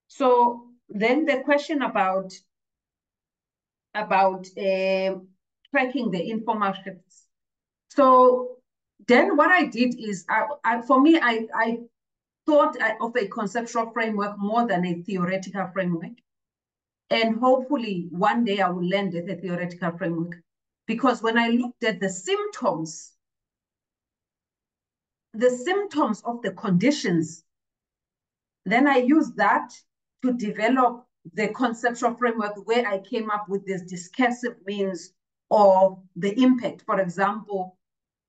A: So then the question about about uh, tracking the informal shifts. So then what I did is, I, I, for me, I, I thought of a conceptual framework more than a theoretical framework. And hopefully one day I will land at a theoretical framework. Because when I looked at the symptoms, the symptoms of the conditions, then I use that to develop the conceptual framework where I came up with this discursive means of the impact. For example,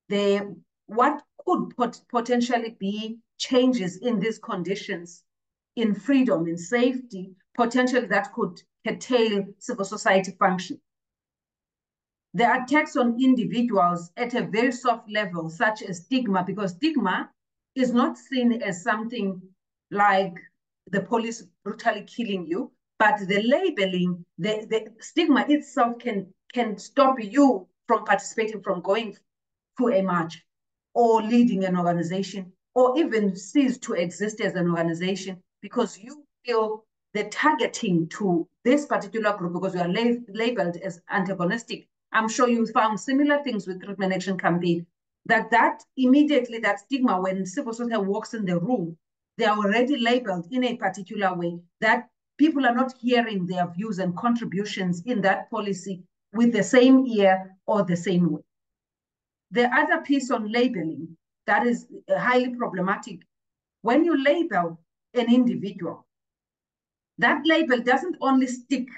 A: the what could pot potentially be changes in these conditions in freedom, in safety, potentially that could curtail civil society function. The attacks on individuals at a very soft level, such as stigma, because stigma is not seen as something like the police brutally killing you, but the labeling, the, the stigma itself can, can stop you from participating, from going to a march or leading an organization or even cease to exist as an organization because you feel the targeting to this particular group because you are lab labeled as antagonistic. I'm sure you found similar things with treatment action campaign that that immediately that stigma when civil society walks in the room, they are already labeled in a particular way that people are not hearing their views and contributions in that policy with the same ear or the same way. The other piece on labeling that is highly problematic, when you label an individual, that label doesn't only stick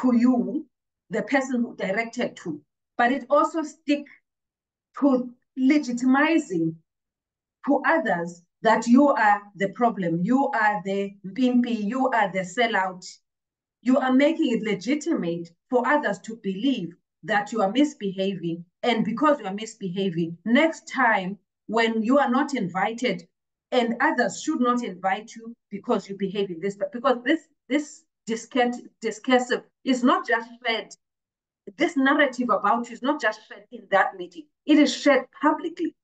A: to you, the person who directed to, but it also stick to legitimizing to others that you are the problem, you are the pimpy, you are the sellout, you are making it legitimate for others to believe that you are misbehaving. And because you are misbehaving, next time when you are not invited and others should not invite you because you behave in this, but because this this discursive is not just fed, this narrative about you is not just fed in that meeting, it is shared publicly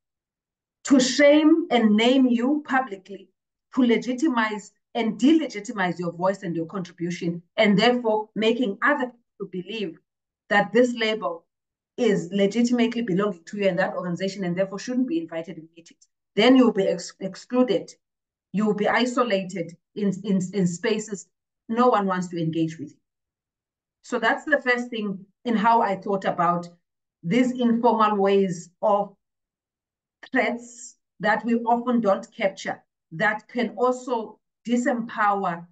A: to shame and name you publicly, to legitimize and delegitimize your voice and your contribution, and therefore making other people believe that this label is legitimately belonging to you and that organization and therefore shouldn't be invited in meetings. Then you'll be ex excluded. You will be isolated in, in, in spaces no one wants to engage with you. So that's the first thing in how I thought about these informal ways of threats that we often don't capture that can also disempower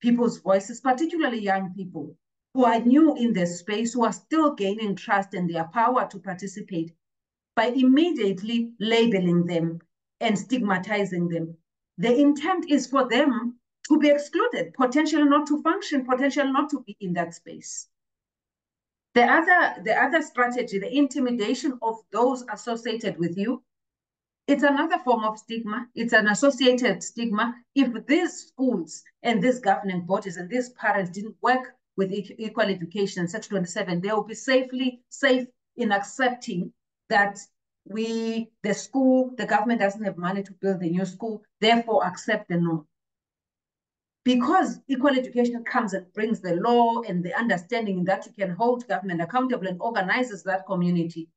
A: people's voices, particularly young people who are new in this space, who are still gaining trust in their power to participate by immediately labeling them and stigmatizing them. The intent is for them to be excluded, potential not to function, potential not to be in that space. The other, the other strategy, the intimidation of those associated with you, it's another form of stigma. It's an associated stigma. If these schools and these governing bodies and these parents didn't work with equal education, Section 27, they will be safely safe in accepting that we, the school, the government doesn't have money to build a new school, therefore accept the norm because equal education comes and brings the law and the understanding that you can hold government accountable and organizes that community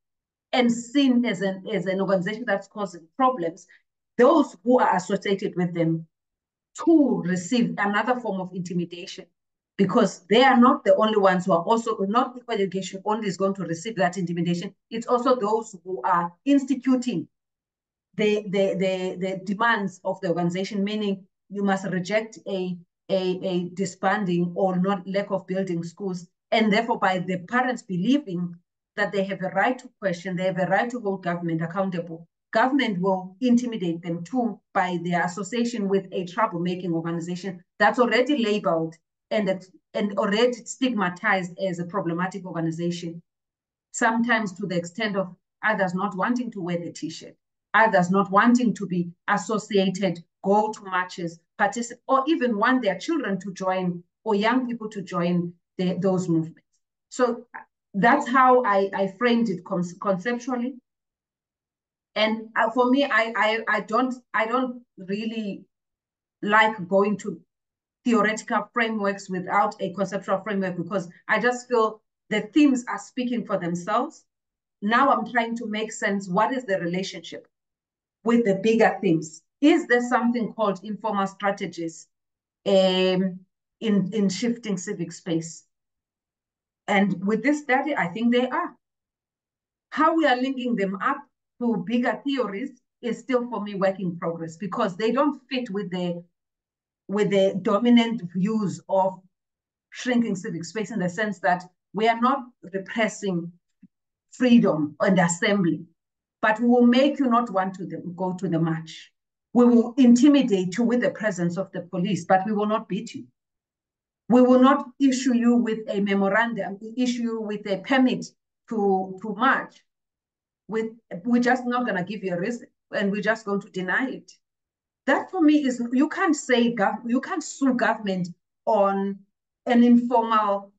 A: and seen as an, as an organization that's causing problems, those who are associated with them to receive another form of intimidation because they are not the only ones who are also not equal education only is going to receive that intimidation. It's also those who are instituting the, the, the, the demands of the organization, meaning you must reject a, a, a disbanding or not lack of building schools. And therefore, by the parents believing that they have a right to question, they have a right to hold government accountable, government will intimidate them too by their association with a troublemaking organization that's already labeled and, and already stigmatized as a problematic organization, sometimes to the extent of others not wanting to wear the t-shirt, others not wanting to be associated go to marches, participate, or even want their children to join or young people to join the, those movements. So that's how I, I framed it conceptually. And uh, for me, I, I, I don't I don't really like going to theoretical frameworks without a conceptual framework because I just feel the themes are speaking for themselves. Now I'm trying to make sense. What is the relationship with the bigger themes? Is there something called informal strategies um, in, in shifting civic space? And with this study, I think they are. How we are linking them up to bigger theories is still for me work in progress because they don't fit with the with the dominant views of shrinking civic space in the sense that we are not repressing freedom and assembly, but we will make you not want to the, go to the march. We will intimidate you with the presence of the police, but we will not beat you. We will not issue you with a memorandum, issue you with a permit to, to march. With, we're just not going to give you a reason, and we're just going to deny it. That for me is, you can't say, you can't sue government on an informal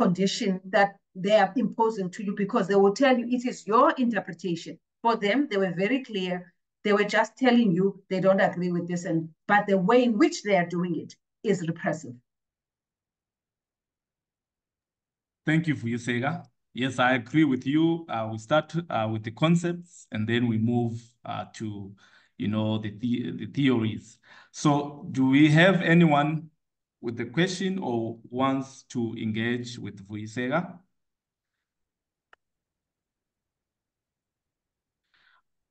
A: condition that they are imposing to you because they will tell you it is your interpretation. For them, they were very clear they were just telling you they don't agree with this, and but the way in which they are doing it is repressive.
D: Thank you, Vuyiseka. Yes, I agree with you. Uh, we start uh, with the concepts, and then we move uh, to, you know, the, the, the theories. So, do we have anyone with a question or wants to engage with Vuyiseka?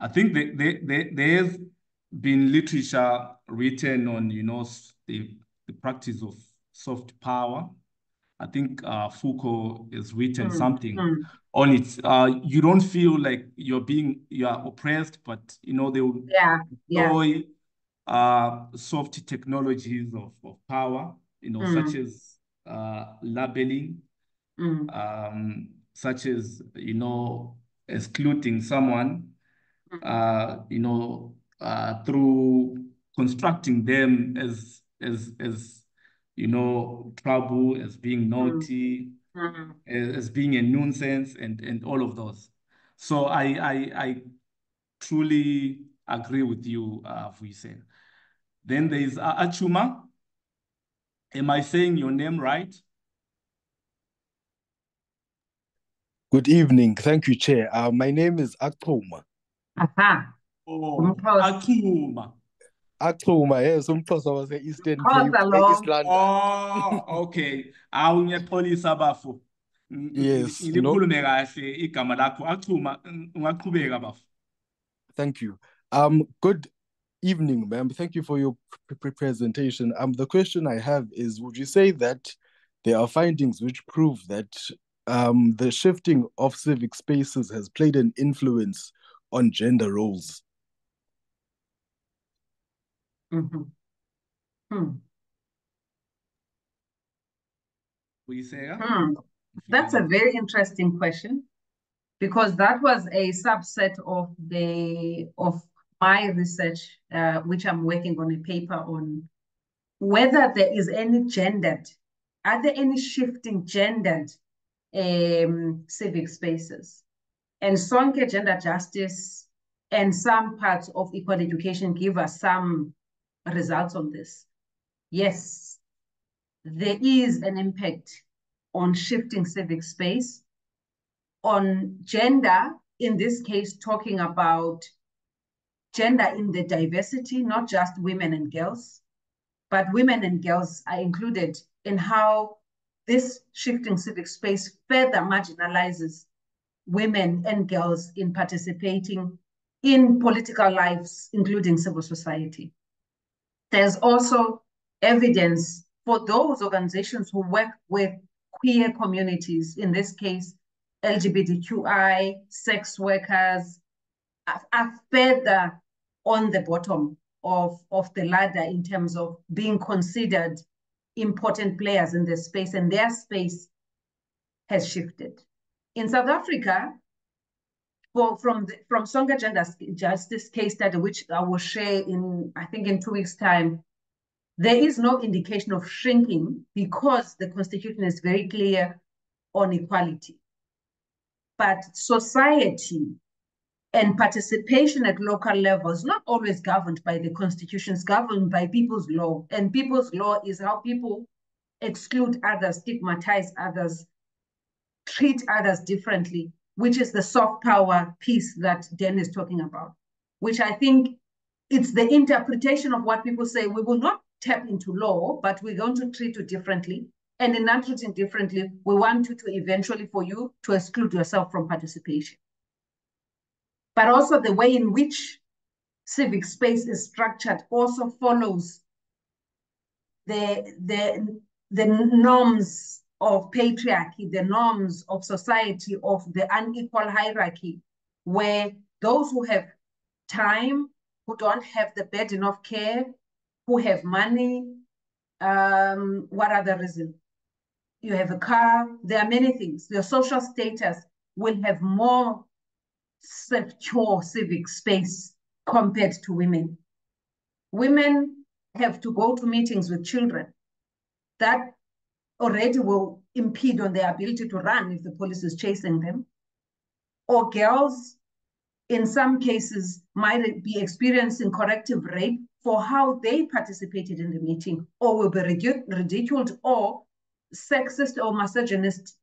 D: I think they, they, they, there's been literature written on, you know, the, the practice of soft power. I think uh, Foucault has written mm, something mm. on it. Uh, you don't feel like you're being you are oppressed, but you know they will
A: yeah,
D: employ yeah. Uh, soft technologies of, of power, you know, mm. such as uh, labeling, mm. um, such as, you know, excluding someone. Uh, you know, uh, through constructing them as, as, as, you know, trouble, as being mm. naughty, mm. as, as being a nuisance and, and all of those. So I, I, I truly agree with you, uh, Vuise. Then there is uh, Achuma. Am I saying your name right?
F: Good evening. Thank you, Chair. Uh, my name is Akuma.
A: Aha.
D: Oh, Akuma.
F: Akuma, yes, umphosa was Eastern
A: Cape, East
D: London. Oh, okay. Awungexolisa bafo.
F: Yes.
D: Ilikhulume kahle igama lakho. Achuma, ungaqhubeka bafo.
F: Thank you. Um, good evening, ma'am. Thank you for your presentation. Um, the question I have is, would you say that there are findings which prove that um, the shifting of civic spaces has played an influence on gender roles?
A: Mm-hmm. Hmm.
D: We say,
A: hmm. That's a very interesting question because that was a subset of the of my research, uh, which I'm working on a paper on whether there is any gendered, are there any shifting gendered um, civic spaces? And Sonke Gender Justice and some parts of equal education give us some results on this. Yes, there is an impact on shifting civic space, on gender, in this case, talking about gender in the diversity, not just women and girls, but women and girls are included in how this shifting civic space further marginalizes women and girls in participating in political lives, including civil society. There's also evidence for those organizations who work with queer communities, in this case, LGBTQI, sex workers, are, further on the bottom of, of the ladder in terms of being considered important players in the space, and their space has shifted. In South Africa, for, from the, from Sonke Gender Justice case study, which I will share in, I think in two weeks' time, there is no indication of shrinking because the constitution is very clear on equality. But society and participation at local level is not always governed by the constitution, governed by people's law. And people's law is how people exclude others, stigmatize others, treat others differently, which is the soft power piece that Dan is talking about, which I think it's the interpretation of what people say. We will not tap into law, but we're going to treat you differently. And in not treating differently, we want you to eventually for you to exclude yourself from participation. But also the way in which civic space is structured also follows the, the, the norms of patriarchy, the norms of society, of the unequal hierarchy, where those who have time, who don't have the burden of care, who have money. Um, what other reason? You have a car. There are many things. Your social status will have more secure civic space compared to women. Women have to go to meetings with children. That already will impede on their ability to run if the police is chasing them. Or girls, in some cases, might be experiencing corrective rape for how they participated in the meeting or will be ridiculed or sexist or misogynist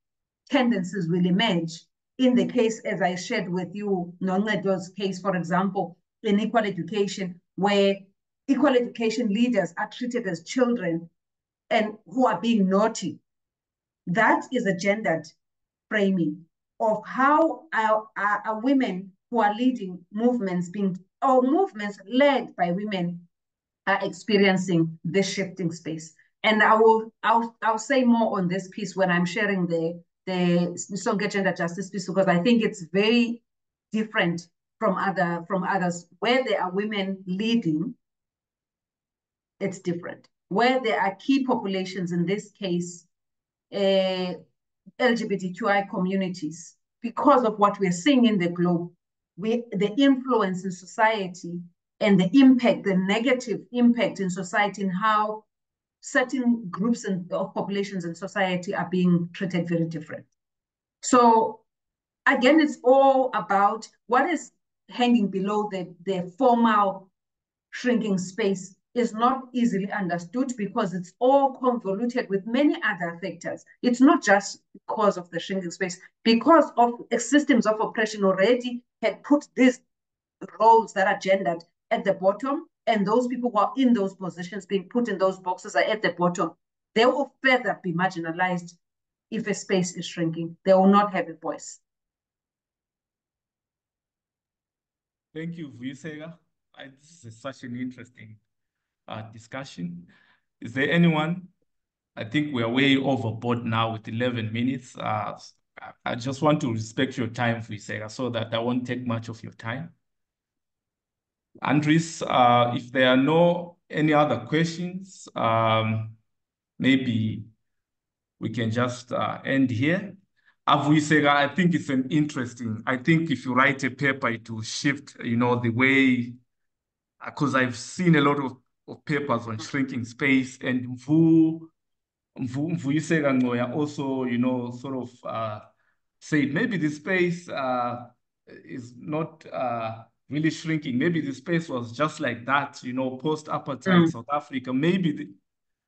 A: tendencies will emerge. In the case, as I shared with you, Noncedo's case, for example, in equal education, where equal education leaders are treated as children and who are being naughty. That is a gendered framing of how our, our, our women who are leading movements being or movements led by women are experiencing this shifting space. And I will I'll I'll say more on this piece when I'm sharing the the Sonke Gender Justice piece because I think it's very different from other from others. Where there are women leading, it's different. Where there are key populations, in this case, uh, LGBTQI communities because of what we're seeing in the globe, we, the influence in society and the impact, the negative impact in society and how certain groups and, of populations in society are being treated very different. So again, it's all about what is hanging below the, the formal shrinking space is not easily understood because it's all convoluted with many other factors. It's not just because of the shrinking space, because of systems of oppression already had put these roles that are gendered at the bottom, and those people who are in those positions being put in those boxes are at the bottom. They will further be marginalized if a space is shrinking. They will not have a voice.
D: Thank you, Vuyiseka. This is such an interesting uh, discussion. Is there anyone? I think we are way overboard now with 11 minutes. Uh, I just want to respect your time, Vuyiseka, so that I won't take much of your time. Andries, uh, if there are no any other questions, um, maybe we can just uh, end here. Avuyiseka, I think it's an interesting, I think if you write a paper, it will shift, you know, the way, because I've seen a lot of of papers on shrinking space and Mvu, Mvu, Mvuyiseka Ncoya also, you know, sort of uh, said maybe the space uh, is not uh, really shrinking. Maybe the space was just like that, you know, post-apartheid mm. South Africa. Maybe, the,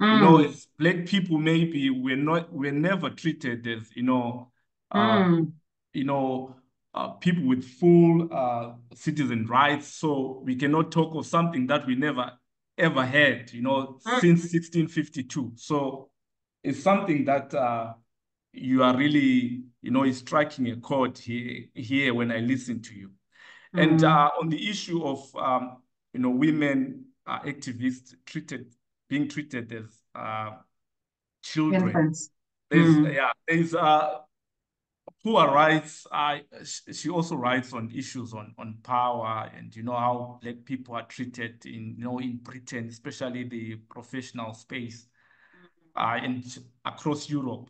D: mm. you know, mm. as black people, maybe we're not, we're never treated as, you know, uh, mm. you know, uh, people with full uh, citizen rights. So we cannot talk of something that we never ever had, you know, mm. since 1652. So it's something that uh, you are really, you know, is striking a chord here, here when I listen to you. Mm. And uh, on the issue of, um, you know, women uh, activists treated, being treated as uh, children. Infants. There's, mm. yeah, there's uh, Puwar writes, I, she also writes on issues on, on power and, you know, how black people are treated in, you know, in Britain, especially the professional space uh, and across Europe,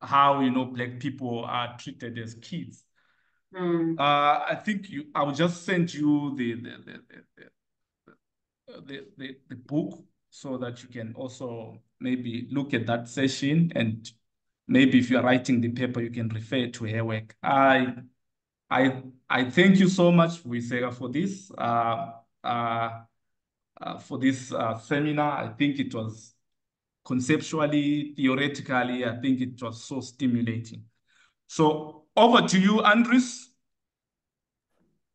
D: how, you know, black people are treated as kids. Mm. Uh, I think you, I will just send you the, the, the, the, the, the, the book so that you can also maybe look at that session and maybe if you're writing the paper, you can refer to her work. I, I, I thank you so much, Vuyiseka, for this, uh, uh, uh, for this uh, seminar. I think it was conceptually, theoretically, I think it was so stimulating. So over to you, Andries.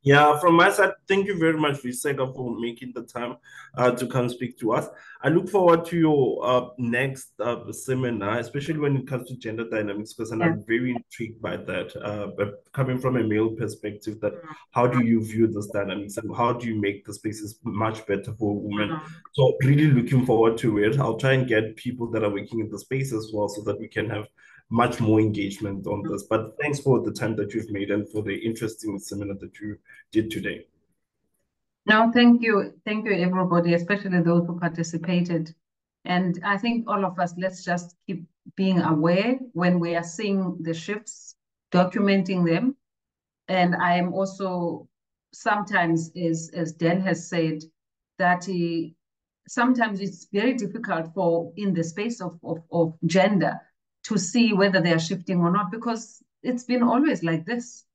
C: Yeah, from my side, thank you very much, Vuyiseka, for making the time uh, to come speak to us. I look forward to your uh, next uh, seminar, especially when it comes to gender dynamics, because I'm very intrigued by that. Uh, but coming from a male perspective, that how do you view this dynamics and how do you make the spaces much better for women? Mm-hmm. So really looking forward to it. I'll try and get people that are working in the space as well, so that we can have much more engagement on this. But thanks for the time that you've made and for the interesting seminar that you did today.
A: No, thank you. Thank you, everybody, especially those who participated. And I think all of us, let's just keep being aware when we are seeing the shifts, documenting them. And I am also sometimes, as, as Dan has said, that he, sometimes it's very difficult for in the space of, of, of gender to see whether they are shifting or not, because it's been always like this.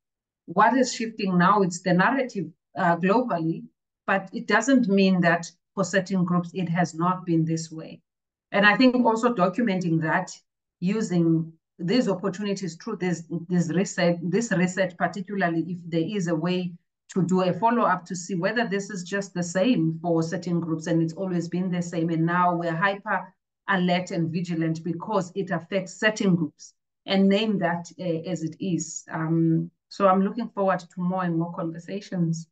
A: What is shifting now? It's the narrative uh, globally, but it doesn't mean that for certain groups it has not been this way. And I think also documenting that using these opportunities through this this research, this research, particularly if there is a way to do a follow-up to see whether this is just the same for certain groups and it's always been the same. And now we're hyper alert and vigilant because it affects certain groups and name that uh, as it is. Um, so I'm looking forward to more and more conversations.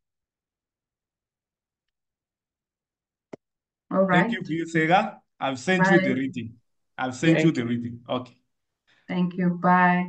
A: All right.
D: Thank you, Sega. I've sent Bye. you the reading. I've sent Thank you the reading. Okay.
A: Thank you. Bye.